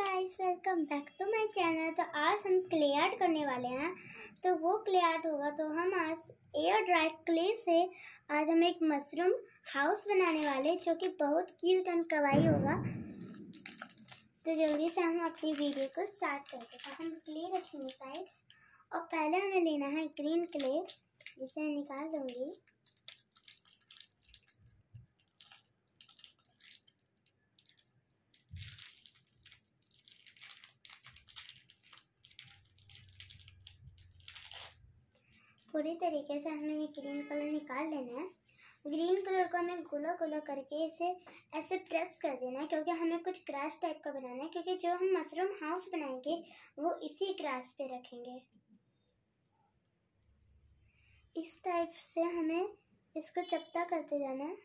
Guys welcome back to my channel तो आज हम क्ले आर्ट करने वाले हैं। तो वो क्ले आर्ट होगा तो हम आज एयर ड्राई क्ले से आज हम एक मशरूम हाउस बनाने वाले जो कि बहुत क्यूट एंड कवाई होगा। तो जल्दी से हम अपनी वीडियो को स्टार्ट करते हैं। तो हम क्ले रखेंगे साइड्स और पहले हमें लेना है ग्रीन क्ले जिसे निकाल दूँगी। पूरी तरीके से हमें ये ग्रीन कलर निकाल लेना है। ग्रीन कलर को हमें गोला गोला करके इसे ऐसे प्रेस कर देना है, क्योंकि हमें कुछ ग्रास टाइप का बनाना है, क्योंकि जो हम मशरूम हाउस बनाएँगे, वो इसी ग्रास पे रखेंगे। इस टाइप से हमें इसको चपटा करते जाना है।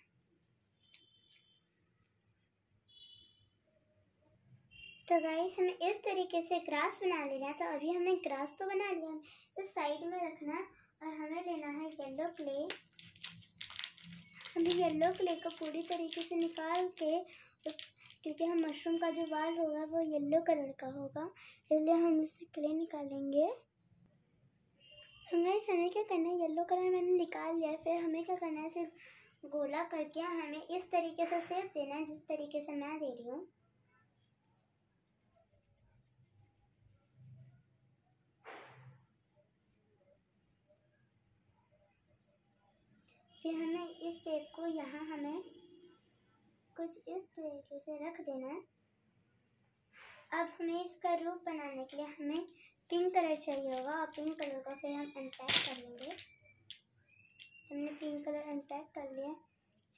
तो गाइस हमें इस तरीके से ग्रास बना लेना है तो अभी हमें ग्रास तो बना लिया है इसे साइड में रखना है। और हमें लेना है येलो क्ले हमें येलो क्ले को पूरी तरीके से निकाल के क्योंकि हम मशरूम का जो बाल होगा वो येलो कलर का होगा, इसलिए हम उससे क्ले निकालेंगे। हमें हमें क्या करना है? येलो कलर मैंने निकाल लिया फिर हमें क्या करना है? सिर्फ़ गोला करके हमें इस तरीके से सेप देना है, जिस तरीके से मैं दे रही हूँ फिर हमें इस शेप को यहाँ हमें कुछ इस तरीके से रख देना है। अब हमें इसका रूप बनाने के लिए हमें पिंक कलर चाहिए होगा और पिंक कलर को फिर हम अनपैक कर लेंगे। हमने पिंक कलर अनपैक कर लिया।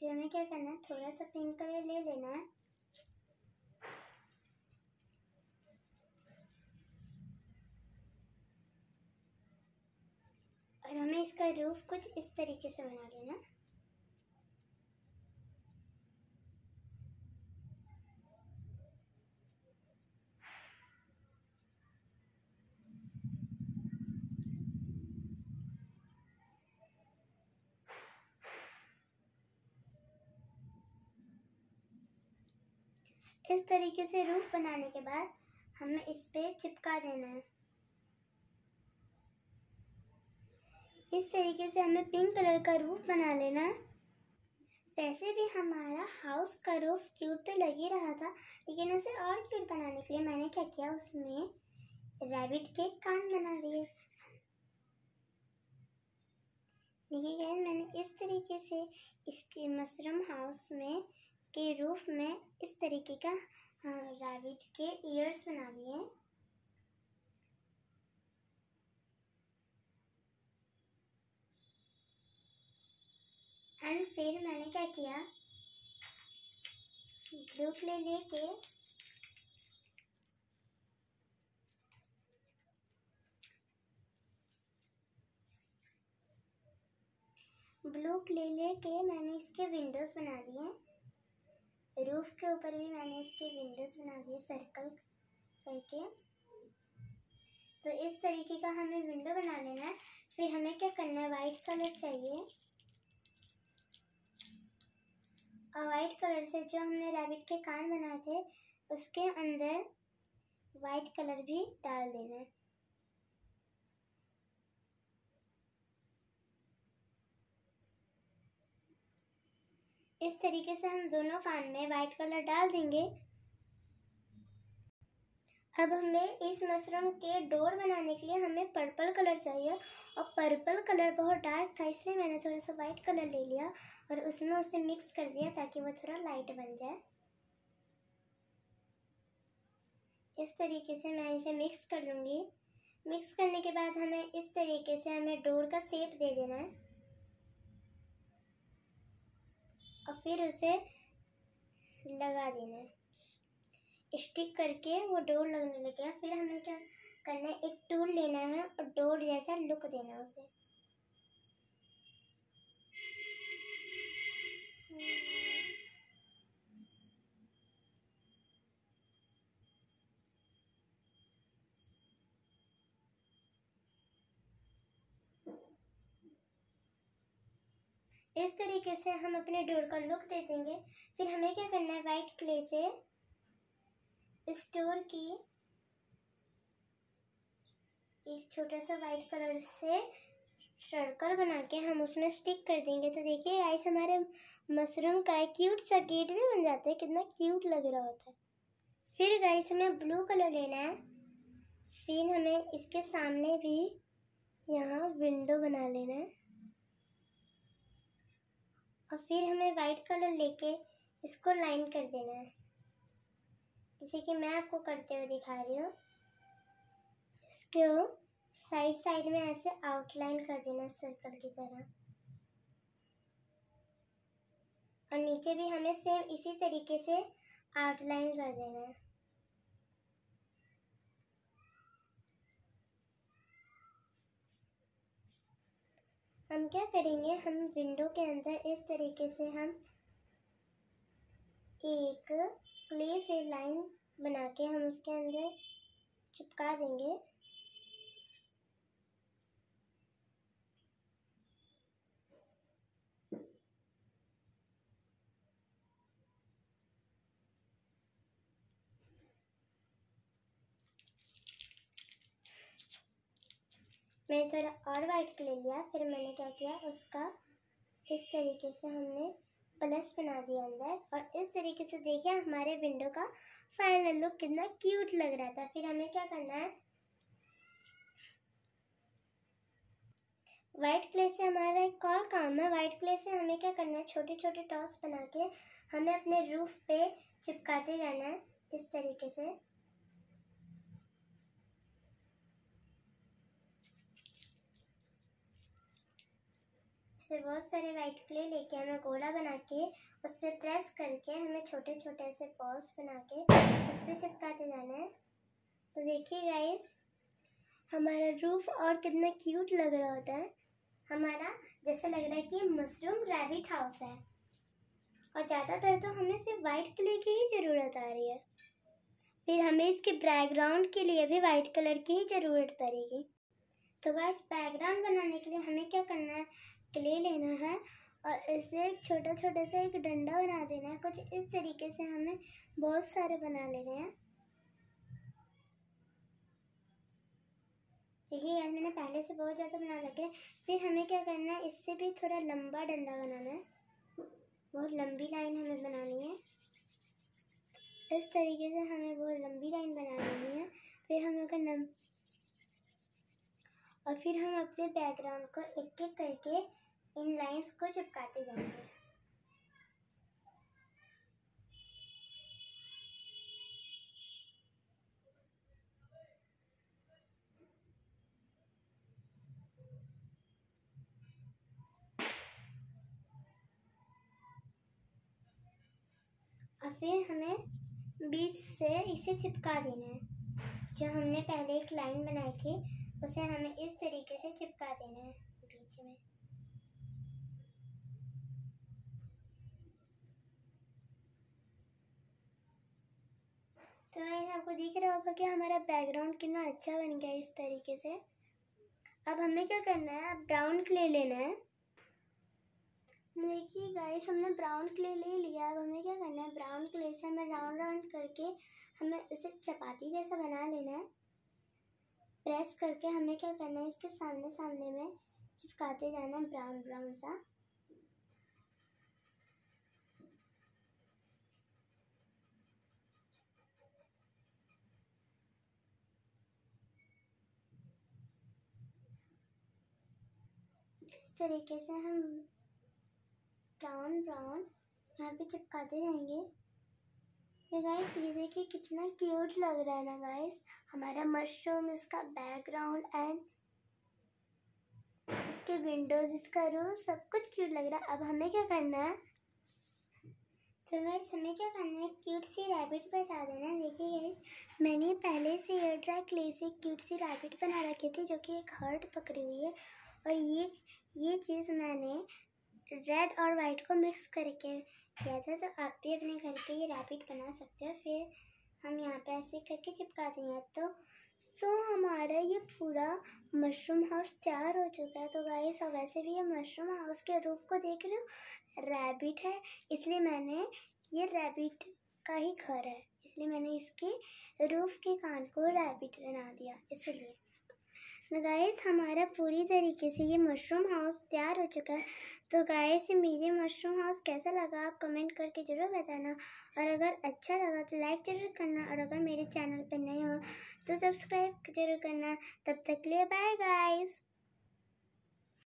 फिर हमें क्या करना है? थोड़ा सा पिंक कलर ले लेना है। और हमें इसका रूफ कुछ इस तरीके से बना लेना इस तरीके से रूफ बनाने के बाद हमें इस पे चिपका देना है। इस तरीके से हमें पिंक कलर का रूफ बना लेना वैसे भी हमारा हाउस का रूफ क्यूट तो लग ही रहा था, लेकिन उसे और क्यूट बनाने के लिए मैंने क्या किया, उसमें रैबिट के कान बना दिए। देखिए गए मैंने इस तरीके से इसके मशरूम हाउस में के रूफ में इस तरीके का रैबिट के ईयर्स बना दिए एंड फिर मैंने क्या किया? ब्लू क्ले लेके ब्लू क्ले लेके मैंने इसके विंडोज़ बना दिए रूफ के ऊपर भी मैंने इसके विंडोज़ बना दिए, सर्कल करके। तो इस तरीके का हमें विंडो बना लेना है। फिर हमें क्या करना है? वाइट कलर चाहिए। और वाइट कलर से जो हमने रैबिट के कान बनाए थे, उसके अंदर वाइट कलर भी डाल देना है। इस तरीके से हम दोनों कान में वाइट कलर डाल देंगे। अब हमें इस मशरूम के डोर बनाने के लिए हमें पर्पल कलर चाहिए और पर्पल कलर बहुत डार्क था, इसलिए मैंने थोड़ा सा वाइट कलर ले लिया और उसमें उसे मिक्स कर दिया ताकि वो थोड़ा लाइट बन जाए। इस तरीके से मैं इसे मिक्स कर लूँगी। मिक्स करने के बाद हमें इस तरीके से हमें डोर का शेप दे देना है। और फिर उसे लगा देना। है स्टिक करके वो डोर लगने लग फिर हमें क्या करना है? एक टूल लेना है और डोर जैसा लुक देना उसे। इस तरीके से हम अपने डोर का लुक दे देंगे। फिर हमें क्या करना है? वाइट क्ले से स्टोर की एक छोटा सा वाइट कलर से सर्कल बना के हम उसमें स्टिक कर देंगे। तो देखिए गाइस हमारे मशरूम का एक क्यूट सा गेट भी बन जाता है। कितना क्यूट लग रहा होता है। फिर गाइस हमें ब्लू कलर लेना है। फिर हमें इसके सामने भी यहाँ विंडो बना लेना है। और फिर हमें वाइट कलर लेके इसको लाइन कर देना है। जैसे कि मैं आपको करते हुए दिखा रही हूँ। इसको साइड साइड में ऐसे आउटलाइन कर देना सर्कल की तरह। और नीचे भी हमें सेम इसी तरीके से आउटलाइन कर देना है। हम क्या करेंगे? हम विंडो के अंदर इस तरीके से हम एक क्ले से लाइन बना के हम उसके अंदर चिपका देंगे। मैंने थोड़ा और वाइट क्ले लिया, फिर मैंने क्या किया, उसका इस तरीके से हमने प्लस बना दिया अंदर। और इस तरीके से देखिए, हमारे विंडो का फाइनल लुक कितना क्यूट लग रहा था। फिर हमें क्या करना है? वाइट क्ले से हमारा एक और काम है। वाइट क्ले से हमें क्या करना है? छोटे छोटे टॉस बना के हमें अपने रूफ पे चिपकाते जाना है, इस तरीके से। फिर बहुत सारे वाइट क्ले लेके हमें गोला बना के उस पर प्रेस करके हमें छोटे छोटे से पॉस बना के उस पर चिपकाते जाना है। तो देखिए गाइस हमारा रूफ और कितना क्यूट लग रहा होता है। हमारा जैसा लग रहा है कि मशरूम रैबिट हाउस है। और ज़्यादातर तो हमें सिर्फ़ वाइट क्ले की ही ज़रूरत आ रही है। फिर हमें इसके बैकग्राउंड के लिए भी वाइट कलर की ही ज़रूरत पड़ेगी। तो गाइस बैकग्राउंड बनाने के लिए हमें क्या करना है? क्ले लेना है और इसे एक छोटा छोटा सा एक डंडा बना देना है। कुछ इस तरीके से हमें बहुत सारे बना लेने हैं। देखिए यार मैंने पहले से बहुत ज़्यादा बना लगे फिर हमें क्या करना है, इससे भी थोड़ा लंबा डंडा बनाना है। बहुत लंबी लाइन हमें बनानी है। इस तरीके से हमें बहुत लंबी लाइन बना लेनी है। फिर हम अगर लंब और फिर हम अपने बैकग्राउंड को एक एक करके इन लाइंस को चिपकाते जाएँगे। और फिर हमें बीच से इसे चिपका देना है। जो हमने पहले एक लाइन बनाई थी, उसे हमें इस तरीके से चिपका देना है, बीच में। तो आपको दिख रहा होगा कि हमारा बैकग्राउंड कितना अच्छा बन गया इस तरीके से। अब हमें क्या करना है? अब ब्राउन क्ले लेना है। देखिए गाइस हमने ब्राउन क्ले ले लिया। अब हमें क्या करना है? ब्राउन क्ले से हमें राउंड राउंड करके हमें उसे चपाती जैसा बना लेना है। प्रेस करके हमें क्या करना है? इसके सामने सामने में चिपकाते जाना है ब्राउन ब्राउन सा। तरीके से हम ब्राउन ब्राउन यहाँ पे चिपकाते जाएँगे। ये गाइस ये देखिए कितना क्यूट लग रहा है ना गाइस हमारा मशरूम इसका बैकग्राउंड एंड इसके विंडोज़ इसका रूम सब कुछ क्यूट लग रहा है। अब हमें क्या करना है? तो गाइस हमें क्या करना है? क्यूट सी रैबिट बैठा देना देखिए गाइस मैंने पहले से एयर ड्राई क्ले से क्यूट सी रैबिट बना रखी थी, जो कि एक हर्ट पकड़ी हुई है। और ये ये चीज़ मैंने रेड और वाइट को मिक्स करके किया था तो आप भी अपने घर पे ये रैबिट बना सकते हो। फिर हम यहाँ पे ऐसे करके चिपका देंगे। तो सो हमारा ये पूरा मशरूम हाउस तैयार हो चुका है। तो गाइस अब वैसे भी ये मशरूम हाउस के रूफ को देख रहे हो? रैबिट है। इसलिए मैंने ये रैबिट का ही घर है। इसलिए मैंने इसके रूफ के कान को रैबिट बना दिया। इसलिए गाइस हमारा पूरी तरीके से ये मशरूम हाउस तैयार हो चुका है। तो गाइस मेरे मशरूम हाउस कैसा लगा, आप कमेंट करके ज़रूर बताना। और अगर अच्छा लगा तो लाइक ज़रूर करना। और अगर मेरे चैनल पर नए हो तो सब्सक्राइब ज़रूर करना। तब तक लिए बाय गाइस